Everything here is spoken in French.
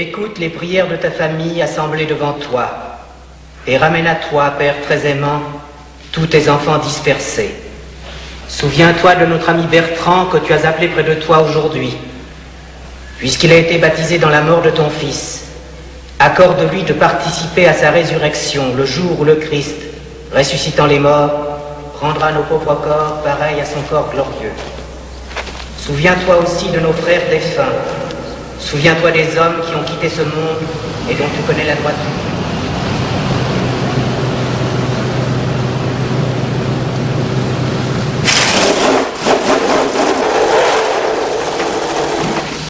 Écoute les prières de ta famille assemblée devant toi, et ramène à toi, Père très aimant, tous tes enfants dispersés. Souviens-toi de notre ami Bertrand que tu as appelé près de toi aujourd'hui. Puisqu'il a été baptisé dans la mort de ton Fils, accorde-lui de participer à sa résurrection le jour où le Christ, ressuscitant les morts, rendra nos pauvres corps pareils à son corps glorieux. Souviens-toi aussi de nos frères défunts. Souviens-toi des hommes qui ont quitté ce monde et dont tu connais la droiture.